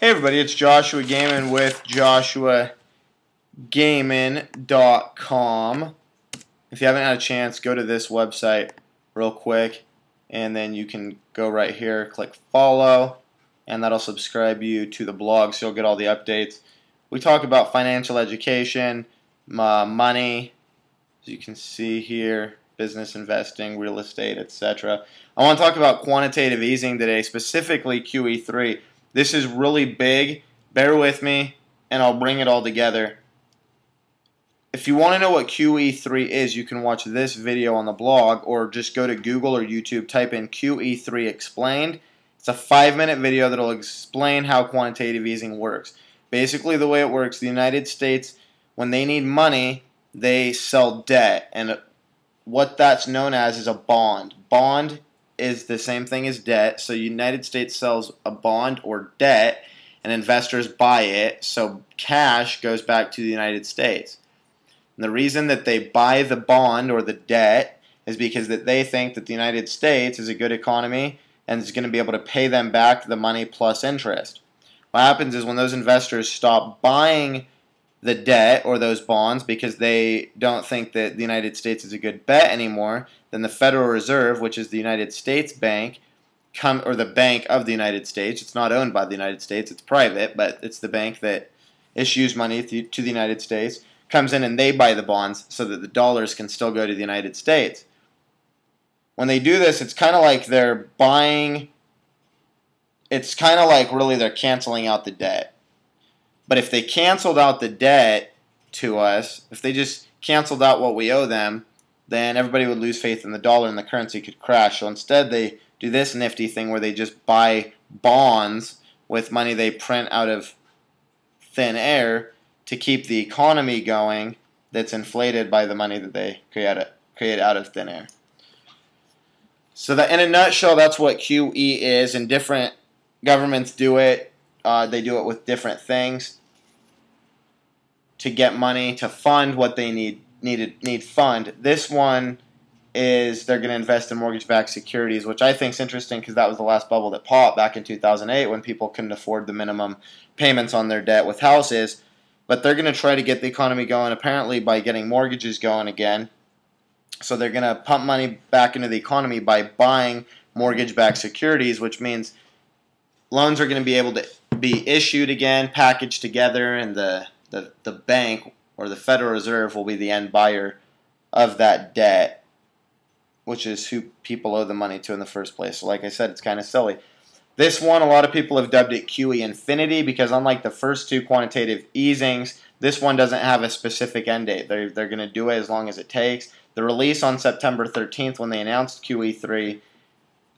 Hey everybody, it's Joshua Gamen with JoshuaGamen.com. If you haven't had a chance, go to this website real quick, and then you can go right here, click follow, and that'll subscribe you to the blog so you'll get all the updates. We talk about financial education, uh, money, as you can see here, business investing, real estate, etc. I want to talk about quantitative easing today, specifically QE3. This is really big. Bear with me, and I'll bring it all together. If you want to know what QE3 is, you can watch this video on the blog or just go to Google or YouTube, type in QE3 explained. It's a five minute video that will explain how quantitative easing works. Basically, the way it works, the United States, when they need money, they sell debt. And what that's known as is a bond. Bond is the same thing as debt. So United States sells a bond or debt and investors buy it. So cash goes back to the United States. And the reason that they buy the bond or the debt is because that they think that the United States is a good economy and is going to be able to pay them back the money plus interest. What happens is when those investors stop buying the debt or those bonds because they don't think that the United States is a good bet anymore, then the Federal Reserve, which is the United States bank, come or the bank of the United States. It's not owned by the United States; it's private, but it's the bank that issues money to the United States. Comes in and they buy the bonds so that the dollars can still go to the United States. When they do this, it's kind of like they're buying. It's kind of like really they're canceling out the debt but if they canceled out the debt to us, if they just canceled out what we owe them, then everybody would lose faith in the dollar and the currency could crash. So instead, they do this nifty thing where they just buy bonds with money they print out of thin air to keep the economy going that's inflated by the money that they create, create out of thin air. So that in a nutshell, that's what QE is, and different governments do it. Uh, they do it with different things to get money to fund what they need needed need fund. This one is they're going to invest in mortgage-backed securities, which I think is interesting because that was the last bubble that popped back in 2008 when people couldn't afford the minimum payments on their debt with houses. But they're going to try to get the economy going apparently by getting mortgages going again. So they're going to pump money back into the economy by buying mortgage-backed securities, which means loans are going to be able to be issued again, packaged together, and the the, the bank or the Federal Reserve will be the end buyer of that debt, which is who people owe the money to in the first place. So, like I said, it's kind of silly. This one, a lot of people have dubbed it QE Infinity because, unlike the first two quantitative easings, this one doesn't have a specific end date. They're, they're going to do it as long as it takes. The release on September 13th, when they announced QE3,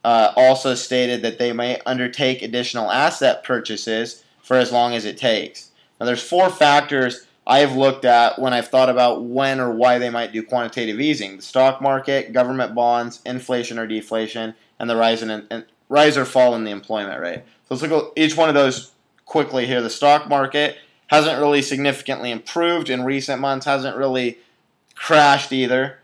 uh, also stated that they may undertake additional asset purchases for as long as it takes. Now, there's four factors I have looked at when I've thought about when or why they might do quantitative easing: the stock market, government bonds, inflation or deflation, and the rise in and rise or fall in the employment rate. So let's look at each one of those quickly here. The stock market hasn't really significantly improved in recent months, hasn't really crashed either.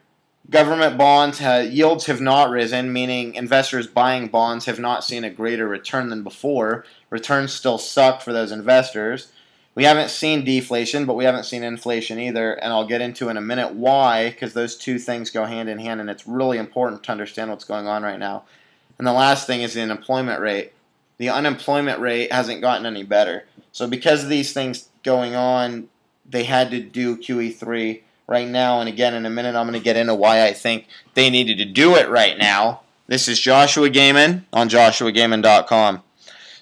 Government bonds yields have not risen, meaning investors buying bonds have not seen a greater return than before. Returns still suck for those investors. We haven't seen deflation, but we haven't seen inflation either, and I'll get into in a minute why, because those two things go hand in hand, and it's really important to understand what's going on right now. And the last thing is the unemployment rate. The unemployment rate hasn't gotten any better. So because of these things going on, they had to do QE3 right now. And again, in a minute, I'm going to get into why I think they needed to do it right now. This is Joshua Gamen on joshuagamen.com.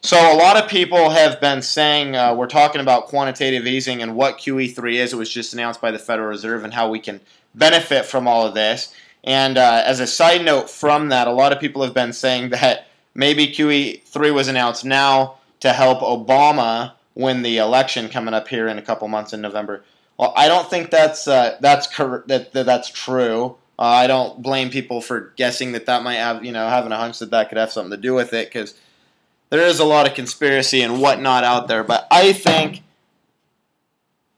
So a lot of people have been saying uh, we're talking about quantitative easing and what QE3 is. It was just announced by the Federal Reserve and how we can benefit from all of this. And uh, as a side note from that, a lot of people have been saying that maybe QE3 was announced now to help Obama win the election coming up here in a couple months in November. Well, I don't think that's uh, that's cor- that, that that's true. Uh, I don't blame people for guessing that that might have you know having a hunch that that could have something to do with it because there is a lot of conspiracy and whatnot out there, but I think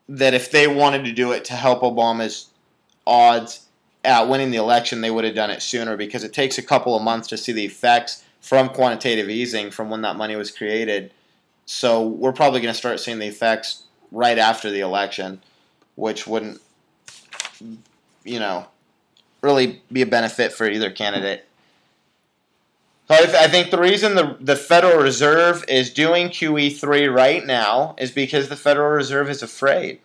that if they wanted to do it to help Obama's odds at winning the election, they would have done it sooner because it takes a couple of months to see the effects from quantitative easing from when that money was created so we're probably going to start seeing the effects right after the election, which wouldn't, you know, really be a benefit for either candidate. I, th- I think the reason the, the Federal Reserve is doing QE3 right now is because the Federal Reserve is afraid.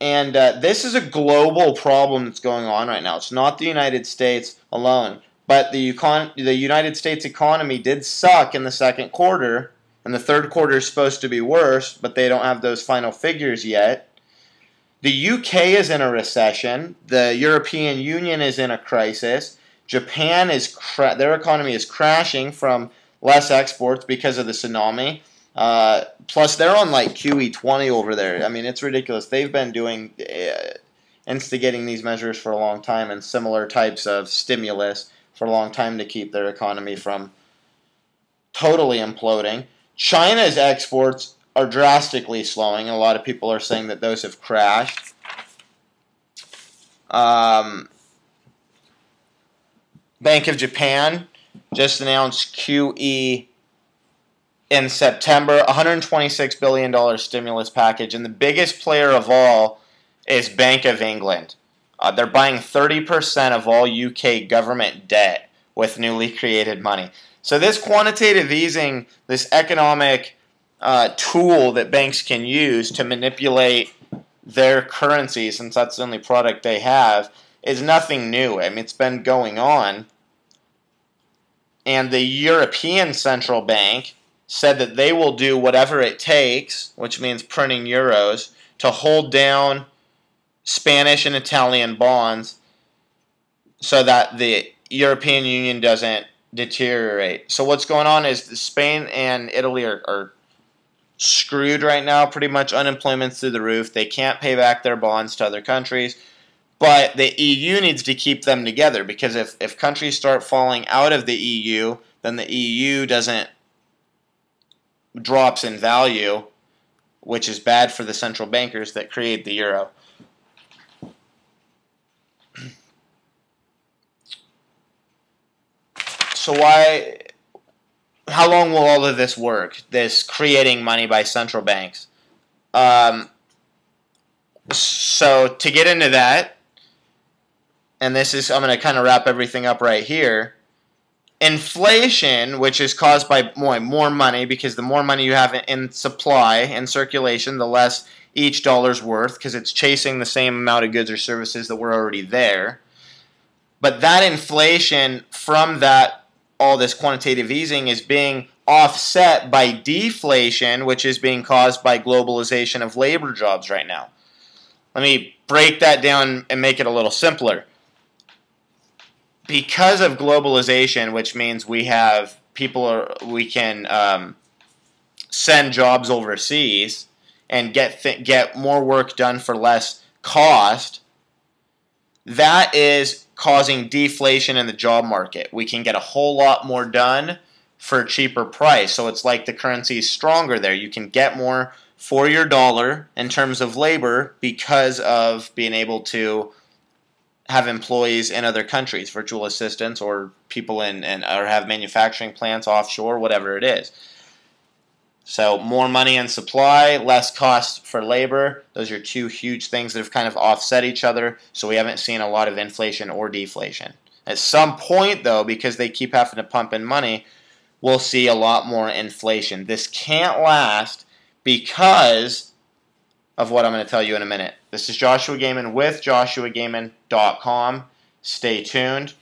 And uh, this is a global problem that's going on right now. It's not the United States alone. But the, econ- the United States economy did suck in the second quarter, and the third quarter is supposed to be worse, but they don't have those final figures yet. The UK is in a recession. The European Union is in a crisis. Japan is cra- their economy is crashing from less exports because of the tsunami. Uh, plus, they're on like QE20 over there. I mean, it's ridiculous. They've been doing uh, instigating these measures for a long time and similar types of stimulus for a long time to keep their economy from totally imploding. China's exports are drastically slowing, a lot of people are saying that those have crashed. Um, Bank of Japan just announced QE in September, $126 billion stimulus package, and the biggest player of all is Bank of England. Uh, they're buying 30% of all UK government debt with newly created money. So, this quantitative easing, this economic uh, tool that banks can use to manipulate their currency, since that's the only product they have, is nothing new. I mean, it's been going on. And the European Central Bank said that they will do whatever it takes, which means printing euros, to hold down Spanish and Italian bonds so that the European Union doesn't deteriorate. So what's going on is Spain and Italy are, are screwed right now. Pretty much unemployment's through the roof. They can't pay back their bonds to other countries. But the EU needs to keep them together because if, if countries start falling out of the EU, then the EU doesn't drops in value, which is bad for the central bankers that create the euro. So why how long will all of this work? This creating money by central banks. Um, so to get into that, and this is I'm going to kind of wrap everything up right here. Inflation, which is caused by more, more money, because the more money you have in supply and circulation, the less each dollar's worth, because it's chasing the same amount of goods or services that were already there. But that inflation from that all this quantitative easing is being offset by deflation, which is being caused by globalization of labor jobs right now. Let me break that down and make it a little simpler because of globalization, which means we have people are we can um, send jobs overseas and get th- get more work done for less cost. That is causing deflation in the job market. We can get a whole lot more done for a cheaper price. So it's like the currency is stronger there. You can get more for your dollar in terms of labor because of being able to have employees in other countries, virtual assistants, or people in, in or have manufacturing plants offshore, whatever it is. So more money and supply, less cost for labor. Those are two huge things that have kind of offset each other. So we haven't seen a lot of inflation or deflation. At some point, though, because they keep having to pump in money, we'll see a lot more inflation. This can't last because of what I'm going to tell you in a minute. This is Joshua Gamen with joshuagamen.com. Stay tuned.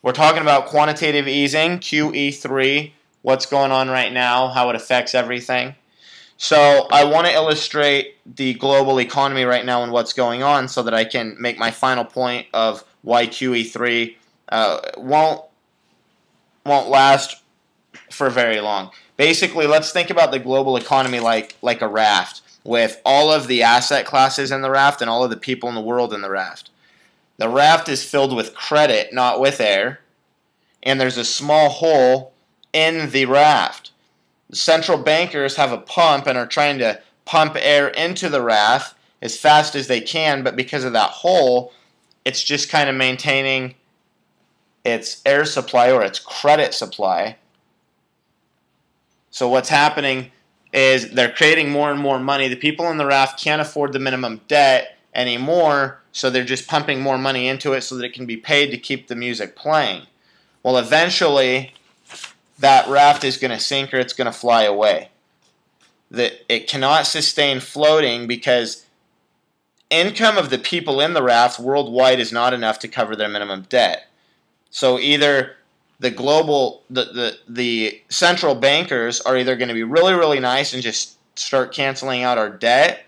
We're talking about quantitative easing, QE3, what's going on right now, how it affects everything. So I want to illustrate the global economy right now and what's going on so that I can make my final point of why QE3 uh, won't won't last for very long. Basically, let's think about the global economy like like a raft with all of the asset classes in the raft and all of the people in the world in the raft. The raft is filled with credit, not with air, and there's a small hole in the raft. The central bankers have a pump and are trying to pump air into the raft as fast as they can, but because of that hole, it's just kind of maintaining its air supply or its credit supply. So what's happening is they're creating more and more money. The people in the raft can't afford the minimum debt anymore, so they're just pumping more money into it so that it can be paid to keep the music playing. Well, eventually, that raft is going to sink or it's going to fly away. That it cannot sustain floating because income of the people in the raft worldwide is not enough to cover their minimum debt. So either the global the, the the central bankers are either going to be really really nice and just start canceling out our debt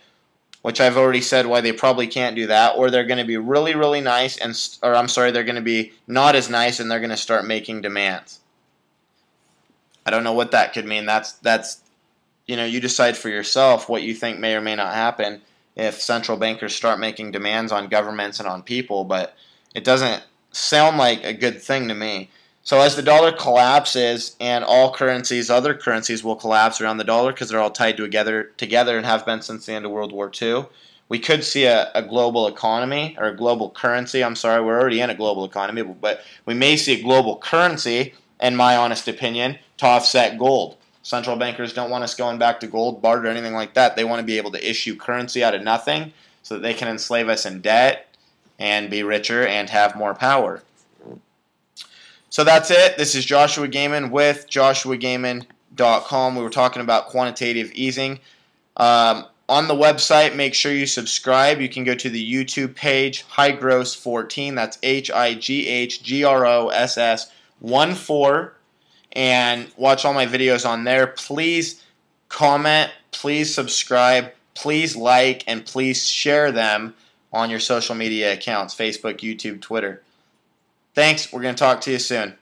which I've already said why they probably can't do that or they're going to be really really nice and or I'm sorry they're going to be not as nice and they're going to start making demands. I don't know what that could mean. That's that's you know you decide for yourself what you think may or may not happen if central bankers start making demands on governments and on people but it doesn't sound like a good thing to me so as the dollar collapses and all currencies, other currencies will collapse around the dollar because they're all tied together together and have been since the end of World War II. We could see a, a global economy or a global currency. I'm sorry, we're already in a global economy, but we may see a global currency, in my honest opinion, to offset gold. Central bankers don't want us going back to gold, barter, or anything like that. They want to be able to issue currency out of nothing so that they can enslave us in debt and be richer and have more power. So that's it. This is Joshua Gamen with joshuagamen.com. We were talking about quantitative easing. Um, on the website, make sure you subscribe. You can go to the YouTube page, High Gross 14. That's H I G H G R O S S 1 4. And watch all my videos on there. Please comment, please subscribe, please like, and please share them on your social media accounts Facebook, YouTube, Twitter. Thanks. We're going to talk to you soon.